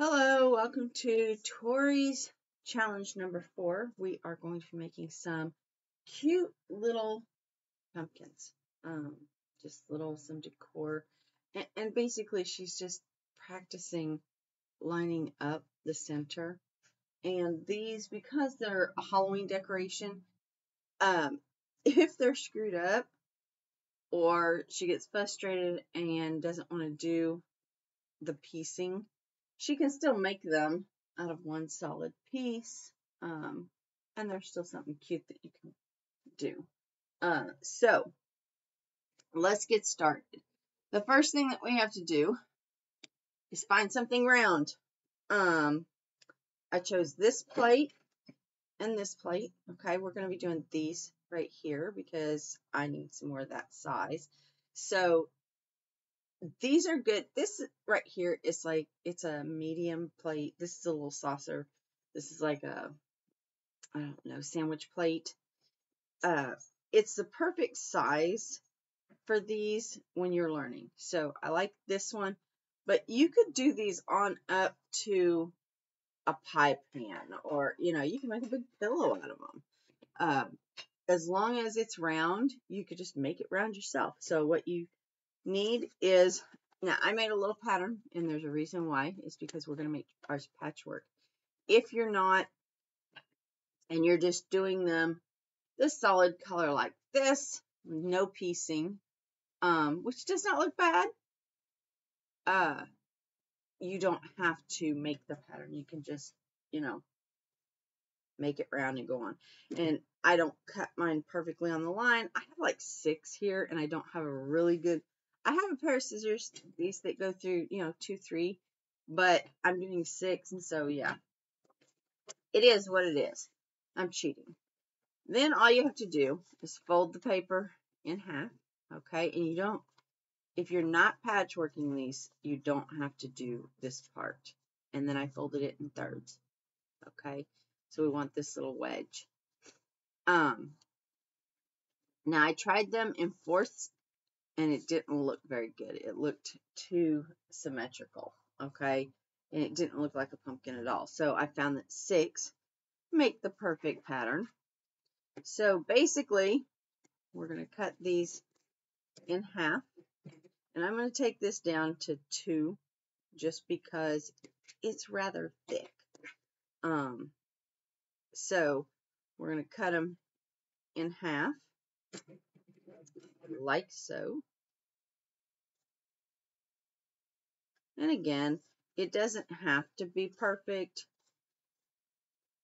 Hello, welcome to Tori's challenge number four. We are going to be making some cute little pumpkins, um, just little some decor, and, and basically she's just practicing lining up the center. And these, because they're a Halloween decoration, um, if they're screwed up or she gets frustrated and doesn't want to do the piecing she can still make them out of one solid piece, um, and there's still something cute that you can do. Uh, so let's get started. The first thing that we have to do is find something round. Um, I chose this plate and this plate. Okay, we're going to be doing these right here because I need some more of that size. So these are good. This right here is like, it's a medium plate. This is a little saucer. This is like a, I don't know, sandwich plate. Uh, it's the perfect size for these when you're learning. So I like this one, but you could do these on up to a pie pan or, you know, you can make a big pillow out of them. Um, as long as it's round, you could just make it round yourself. So what you need is, now I made a little pattern and there's a reason why. It's because we're going to make our patchwork. If you're not, and you're just doing them this solid color like this, no piecing, um, which does not look bad, uh, you don't have to make the pattern. You can just, you know, make it round and go on. And I don't cut mine perfectly on the line. I have like six here and I don't have a really good I have a pair of scissors, these that go through, you know, two, three, but I'm doing six, and so, yeah. It is what it is. I'm cheating. Then all you have to do is fold the paper in half, okay? And you don't, if you're not patchworking these, you don't have to do this part. And then I folded it in thirds, okay? So we want this little wedge. Um, now I tried them in fourths and it didn't look very good. It looked too symmetrical, okay? And it didn't look like a pumpkin at all. So I found that six make the perfect pattern. So basically, we're going to cut these in half. And I'm going to take this down to two just because it's rather thick. Um, so we're going to cut them in half like so. And again, it doesn't have to be perfect.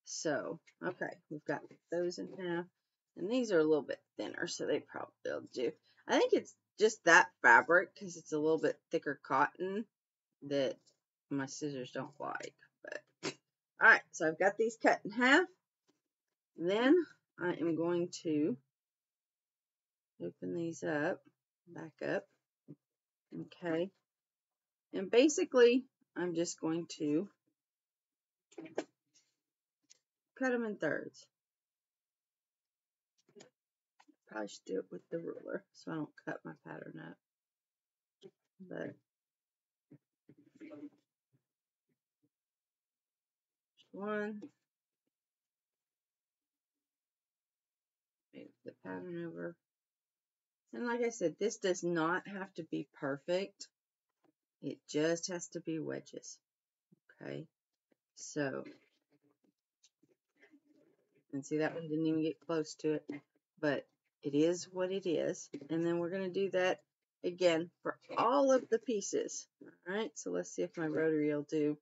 So, okay, we've got those in half. And these are a little bit thinner, so they probably will do. I think it's just that fabric because it's a little bit thicker cotton that my scissors don't like. But all right, so I've got these cut in half. Then I am going to open these up, back up. Okay. And basically, I'm just going to cut them in thirds. Probably should do it with the ruler so I don't cut my pattern up. But one. Move the pattern over. And like I said, this does not have to be perfect. It just has to be wedges. Okay. So, and see that one didn't even get close to it, but it is what it is. And then we're going to do that again for all of the pieces. All right. So let's see if my rotary will do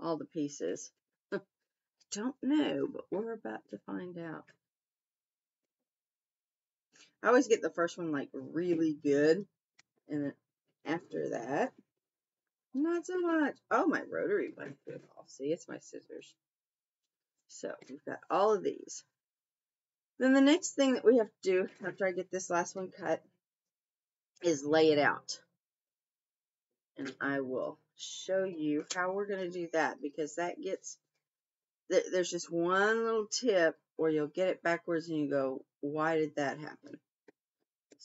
all the pieces. Don't know, but we're about to find out. I always get the first one like really good. And then after that, not so much. Oh, my rotary went off. See, it's my scissors. So we've got all of these. Then the next thing that we have to do after I get this last one cut is lay it out. And I will show you how we're going to do that because that gets, there's just one little tip where you'll get it backwards and you go, why did that happen?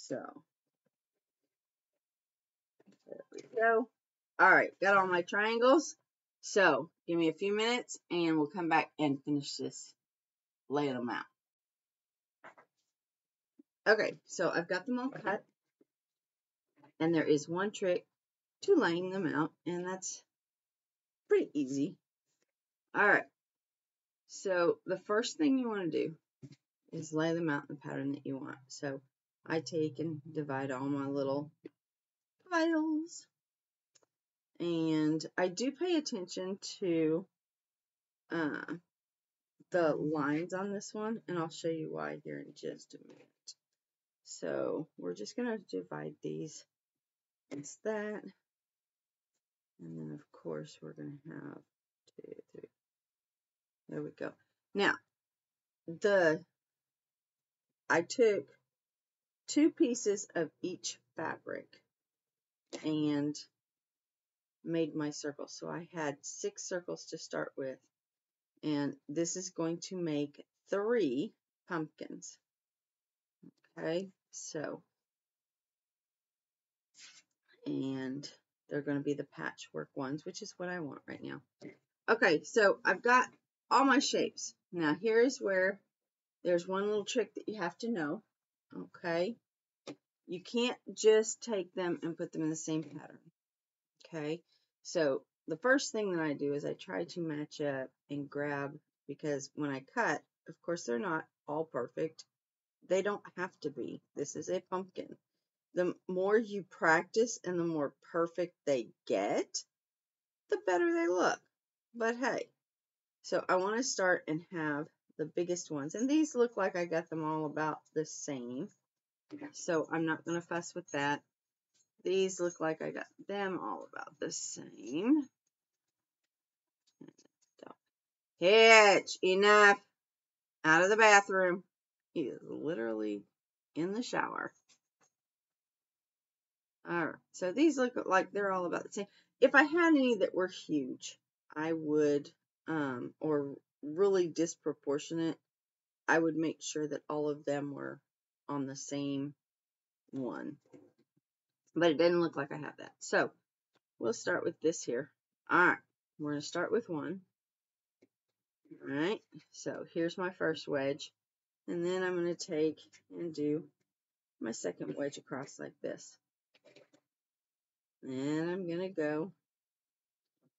So, there we go. All right, got all my triangles. So give me a few minutes and we'll come back and finish this, laying them out. Okay, so I've got them all cut. And there is one trick to laying them out, and that's pretty easy. All right, so the first thing you want to do is lay them out in the pattern that you want. So I take and divide all my little piles. And I do pay attention to uh, the lines on this one, and I'll show you why here in just a minute. So we're just going to divide these as that. And then, of course, we're going to have two, three. There we go. Now, the I took two pieces of each fabric and made my circle. So I had six circles to start with. And this is going to make three pumpkins. Okay, so, and they're going to be the patchwork ones, which is what I want right now. Okay, so I've got all my shapes. Now here's where there's one little trick that you have to know. Okay, you can't just take them and put them in the same pattern. Okay, so the first thing that I do is I try to match up and grab because when I cut, of course they're not all perfect. They don't have to be. This is a pumpkin. The more you practice and the more perfect they get, the better they look. But hey, so I want to start and have the biggest ones. And these look like I got them all about the same. So I'm not going to fuss with that. These look like I got them all about the same. Hitch, enough. Out of the bathroom. He is literally in the shower. Alright, so these look like they're all about the same. If I had any that were huge, I would, um, or really disproportionate, I would make sure that all of them were on the same one. But it doesn't look like I have that. So, we'll start with this here. Alright, we're going to start with one. Alright, so here's my first wedge. And then I'm going to take and do my second wedge across like this. And I'm going to go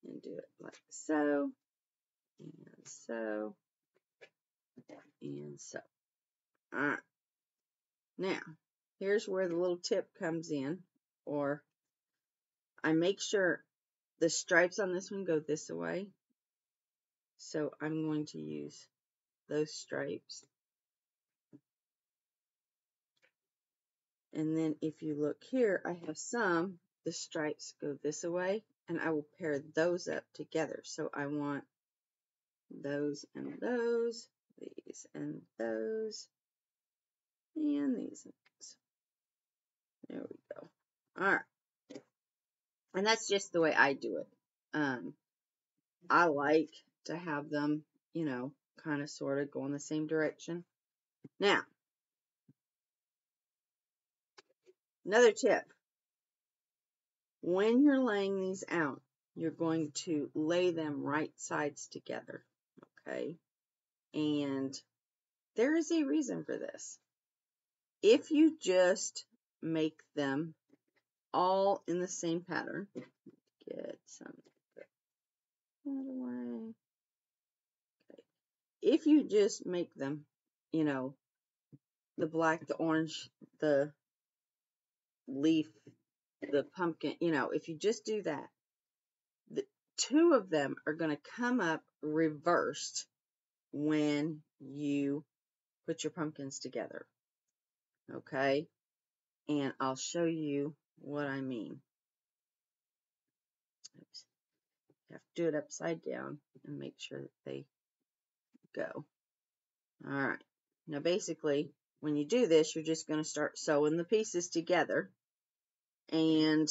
and do it like so, and so, and so. Alright. Now, here's where the little tip comes in, or I make sure the stripes on this one go this way. So I'm going to use those stripes And then if you look here, I have some, the stripes go this way, and I will pair those up together. So I want those and those, these and those, and these and those. There we go. All right. And that's just the way I do it. Um, I like to have them, you know, kind of sort of go in the same direction. Now, Another tip. When you're laying these out, you're going to lay them right sides together, okay? And there is a reason for this. If you just make them all in the same pattern, get some away. Okay. If you just make them, you know, the black, the orange, the leaf, the pumpkin, you know, if you just do that, the two of them are going to come up reversed when you put your pumpkins together. Okay? And I'll show you what I mean. Oops. You have to do it upside down and make sure that they go. All right. Now basically, when you do this, you're just going to start sewing the pieces together and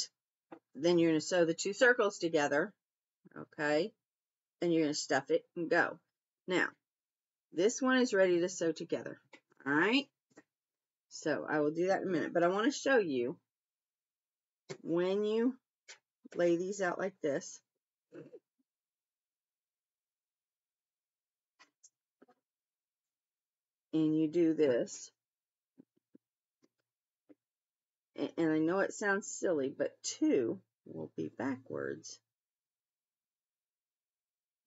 then you're going to sew the two circles together, okay? And you're going to stuff it and go. Now, this one is ready to sew together. All right. So I will do that in a minute, but I want to show you when you lay these out like this. And you do this. And I know it sounds silly, but two will be backwards.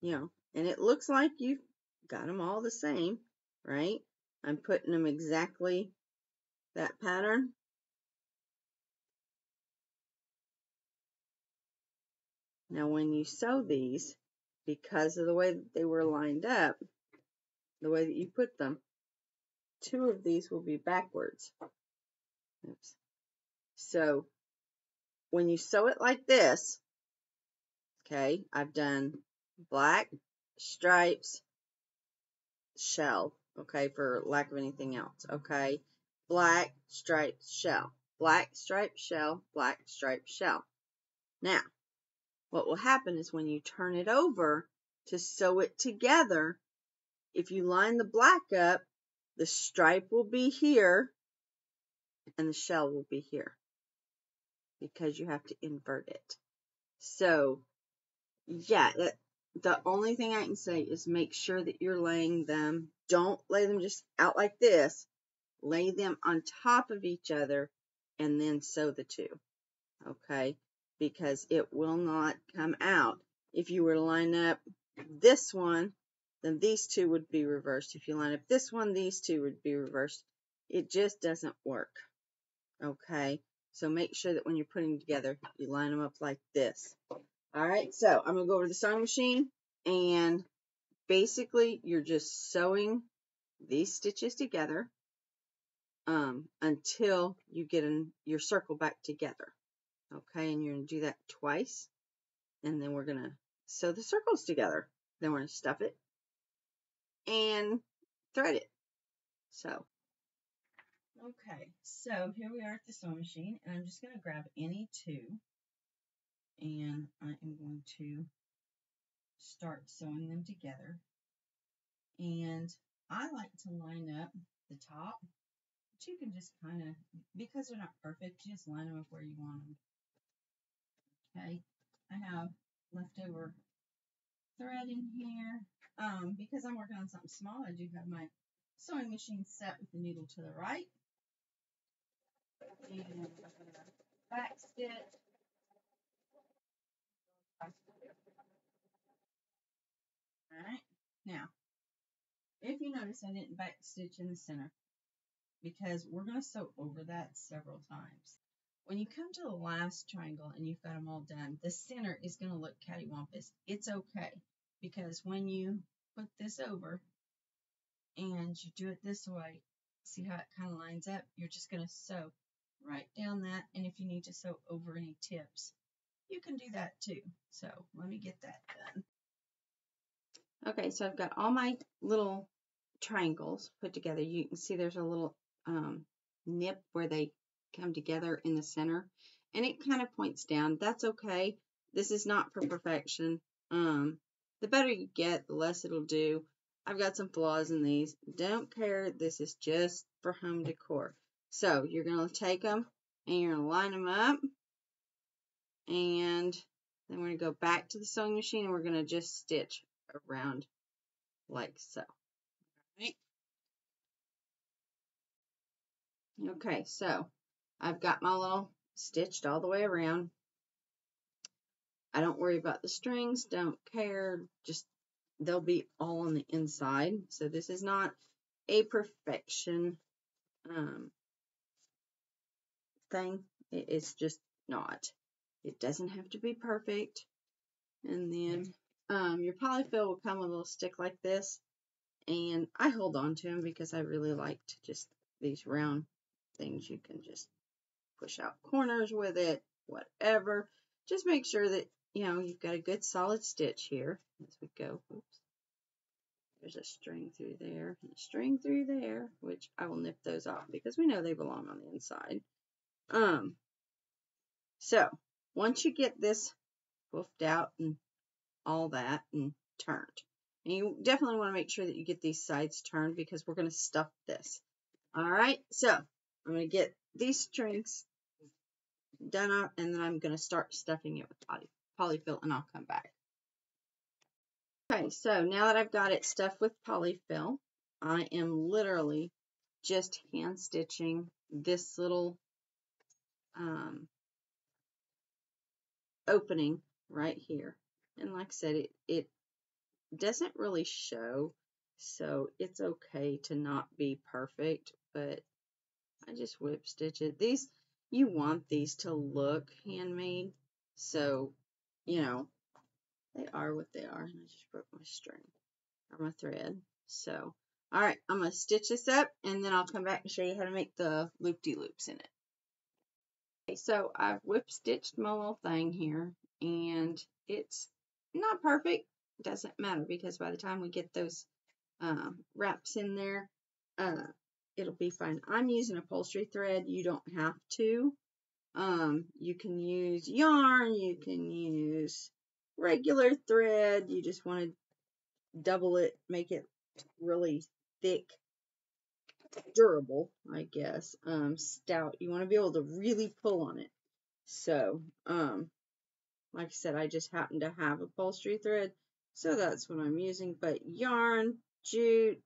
You know, and it looks like you've got them all the same, right? I'm putting them exactly that pattern. Now when you sew these, because of the way that they were lined up, the way that you put them, two of these will be backwards. Oops. So when you sew it like this, okay, I've done black stripes, shell, okay, for lack of anything else, okay, black striped shell, black striped shell, black striped shell. Now, what will happen is when you turn it over to sew it together, if you line the black up, the stripe will be here and the shell will be here because you have to invert it. So, yeah, that, the only thing I can say is make sure that you're laying them, don't lay them just out like this, lay them on top of each other and then sew the two, okay? Because it will not come out. If you were to line up this one, then these two would be reversed. If you line up this one, these two would be reversed. It just doesn't work, okay? So make sure that when you're putting together, you line them up like this. All right, so I'm going to go over to the sewing machine and basically you're just sewing these stitches together um, until you get in your circle back together. Okay, and you're going to do that twice. And then we're going to sew the circles together. Then we're going to stuff it and thread it. So, okay, so here we are at the sewing machine, and I'm just going to grab any two, and I am going to start sewing them together. And I like to line up the top but you can just kind of, because they're not perfect, you just line them up where you want them. Okay, I have leftover thread in here. Um, because I'm working on something small, I do have my sewing machine set with the needle to the right. And back stitch. Alright, now, if you notice I didn't back stitch in the center, because we're going to sew over that several times. When you come to the last triangle and you've got them all done, the center is going to look cattywampus. It's okay because when you put this over and you do it this way, see how it kind of lines up? You're just going to sew right down that. And if you need to sew over any tips, you can do that too. So let me get that done. Okay, so I've got all my little triangles put together. You can see there's a little um, nip where they come together in the center and it kind of points down. That's okay. This is not for perfection. Um, the better you get, the less it'll do. I've got some flaws in these. Don't care. This is just for home decor. So you're going to take them and you're going to line them up. And then we're going to go back to the sewing machine and we're going to just stitch around like so. Okay, so I've got my little stitched all the way around. I don't worry about the strings, don't care, just they'll be all on the inside. So this is not a perfection um, thing. It's just not. It doesn't have to be perfect. And then um, your polyfill will come with a little stick like this. And I hold on to them because I really liked just these round things you can just push out corners with it, whatever. Just make sure that, you know, you've got a good solid stitch here as we go. Oops. There's a string through there and a string through there, which I will nip those off because we know they belong on the inside. Um, so once you get this woofed out and all that and turned, and you definitely want to make sure that you get these sides turned because we're going to stuff this. All right, so I'm going to get these strings done up and then I'm going to start stuffing it with poly, polyfill and I'll come back. Okay, so now that I've got it stuffed with polyfill, I am literally just hand stitching this little um, opening right here. And like I said, it, it doesn't really show, so it's okay to not be perfect, but I just whip stitch it. These, you want these to look handmade, so, you know, they are what they are. And I just broke my string or my thread. So, all right, I'm going to stitch this up and then I'll come back and show you how to make the loop-de-loops in it. Okay, so I've whip stitched my little thing here and it's not perfect. Doesn't matter because by the time we get those um, wraps in there, uh, it'll be fine. I'm using upholstery thread. You don't have to. Um, you can use yarn. You can use regular thread. You just want to double it, make it really thick, durable, I guess. Um, stout. You want to be able to really pull on it. So, um, like I said, I just happen to have upholstery thread. So that's what I'm using. But yarn, jute,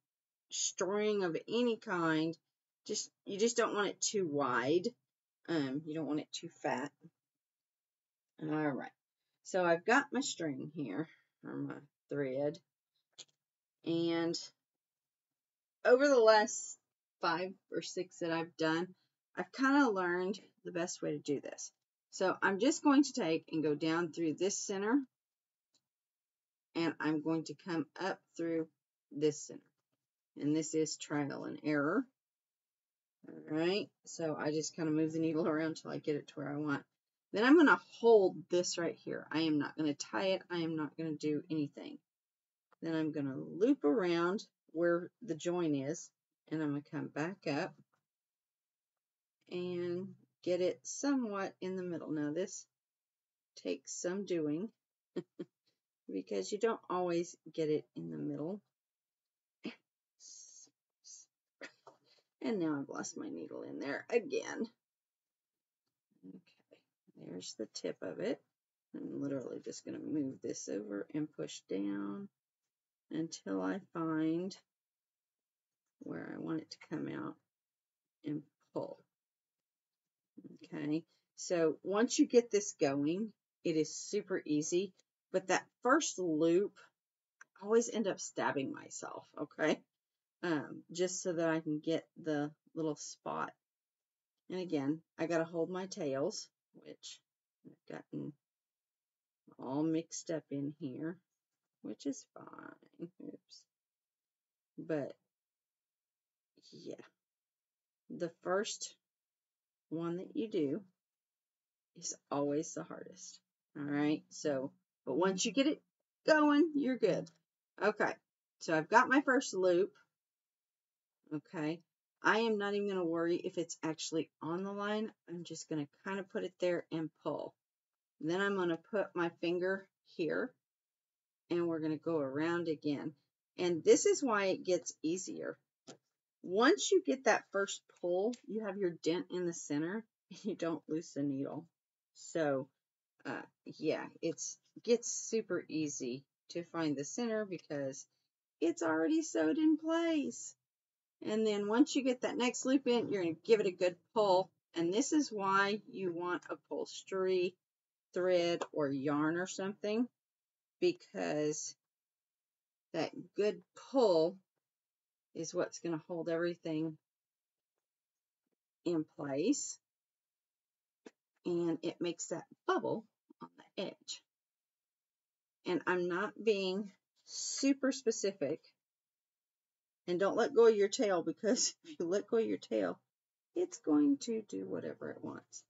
string of any kind, just you just don't want it too wide. Um, you don't want it too fat. All right. So I've got my string here, or my thread. And over the last five or six that I've done, I've kind of learned the best way to do this. So I'm just going to take and go down through this center and I'm going to come up through this center. And this is trial and error. All right, so I just kind of move the needle around until I get it to where I want. Then I'm going to hold this right here. I am not going to tie it. I am not going to do anything. Then I'm going to loop around where the join is, and I'm going to come back up and get it somewhat in the middle. Now this takes some doing because you don't always get it in the middle. And now I've lost my needle in there again. Okay, there's the tip of it. I'm literally just going to move this over and push down until I find where I want it to come out and pull. Okay, so once you get this going, it is super easy, but that first loop, I always end up stabbing myself, okay? Um, just so that I can get the little spot. And again, I got to hold my tails, which I've gotten all mixed up in here, which is fine. Oops. But yeah, the first one that you do is always the hardest. All right. So, but once you get it going, you're good. Okay. So I've got my first loop. Okay. I am not even going to worry if it's actually on the line. I'm just going to kind of put it there and pull. Then I'm going to put my finger here and we're going to go around again. And this is why it gets easier. Once you get that first pull, you have your dent in the center and you don't lose the needle. So, uh, yeah, it's gets super easy to find the center because it's already sewed in place. And then once you get that next loop in, you're going to give it a good pull. And this is why you want upholstery thread or yarn or something because that good pull is what's going to hold everything in place and it makes that bubble on the edge. And I'm not being super specific and don't let go of your tail because if you let go of your tail, it's going to do whatever it wants.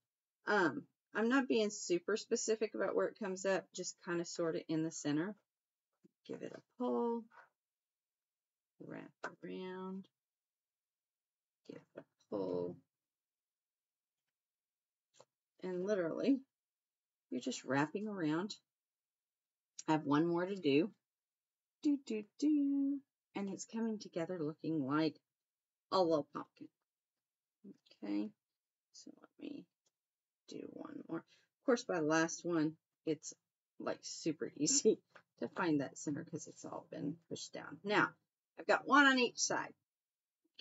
Um, I'm not being super specific about where it comes up, just kind of sort of in the center. Give it a pull, wrap around, give a pull, and literally, you're just wrapping around. I have one more to do. Do, do, do. And it's coming together looking like a little pumpkin. Okay, so let me do one more. Of course, by the last one, it's like super easy to find that center because it's all been pushed down. Now, I've got one on each side.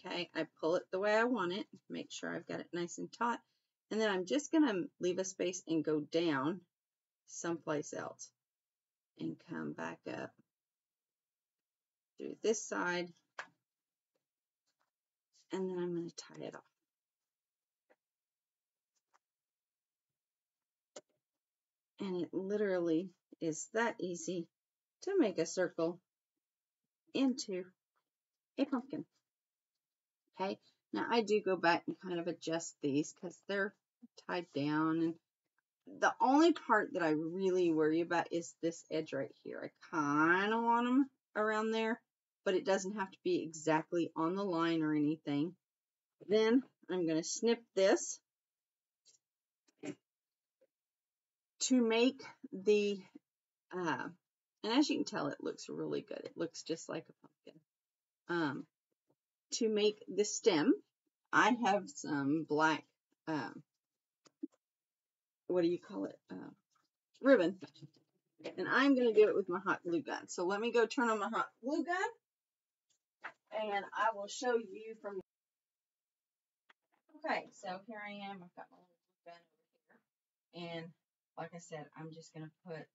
Okay, I pull it the way I want it, make sure I've got it nice and taut, and then I'm just to leave a space and go down someplace else and come back up through this side, and then I'm to tie it off. And it literally is that easy to make a circle into a pumpkin. Okay, now I do go back and kind of adjust these because they're tied down and the only part that I really worry about is this edge right here. I kind of want them around there, but it doesn't have to be exactly on the line or anything. Then I'm going to snip this to make the, uh, and as you can tell, it looks really good. It looks just like a pumpkin. Um, to make the stem, I have some black, um, what do you call it, uh, ribbon. And I'm going to do it with my hot glue gun. So let me go turn on my hot glue gun. And I will show you from Okay, so here I am. I've got my little gun over here. And like I said, I'm just going to put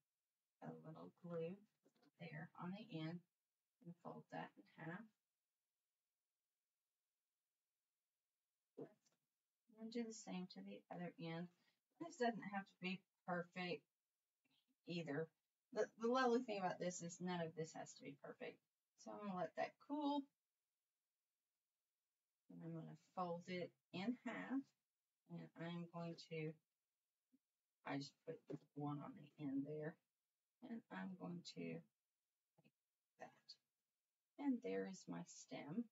a little glue there on the end and fold that in half. And do the same to the other end. This doesn't have to be perfect either. The, the lovely thing about this is none of this has to be perfect. So I'm going to let that cool. And I'm going to fold it in half. And I'm going to I just put one on the end there. And I'm going to that. And there is my stem.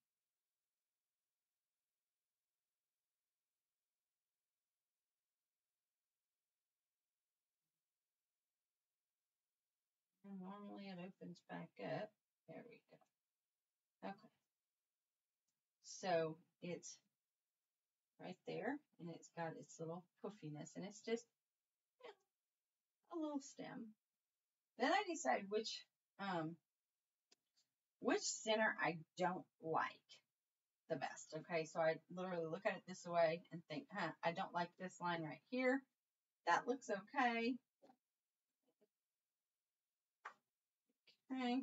And normally it opens back up. There we go. Okay. So it's right there and it's got its little poofiness and it's just a little stem. Then I decide which um, which center I don't like the best. Okay, so I literally look at it this way and think, huh, I don't like this line right here. That looks okay. Okay,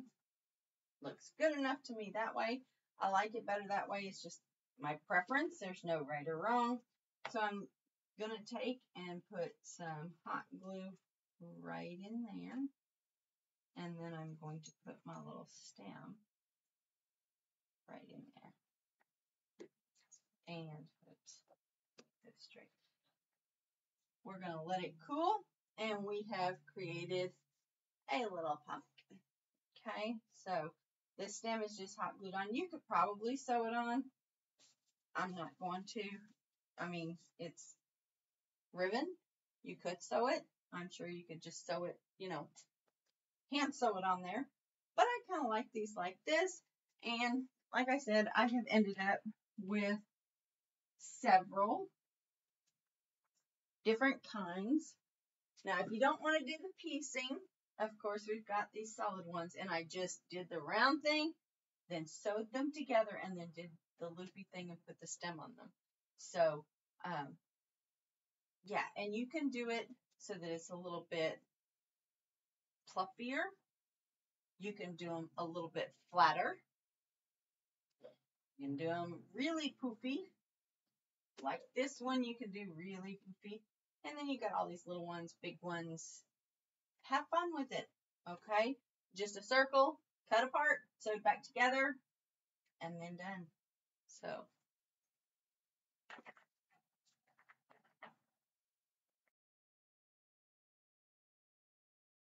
looks good enough to me that way. I like it better that way. It's just my preference. There's no right or wrong. So I'm going to take and put some hot glue right in there. And then I'm going to put my little stem right in there. And, oops, go straight. We're going to let it cool, and we have created a little pumpkin. Okay, so this stem is just hot glued on. You could probably sew it on. I'm not going to. I mean, it's ribbon. You could sew it. I'm sure you could just sew it, you know, hand sew it on there. But I kind of like these like this. And like I said, I have ended up with several different kinds. Now, if you don't want to do the piecing, of course, we've got these solid ones. And I just did the round thing, then sewed them together, and then did the loopy thing and put the stem on them. So, um, yeah, and you can do it so that it's a little bit pluffier. You can do them a little bit flatter. You can do them really poofy. Like this one, you can do really poofy. And then you got all these little ones, big ones. Have fun with it, okay? Just a circle, cut apart, sewed back together, and then done. So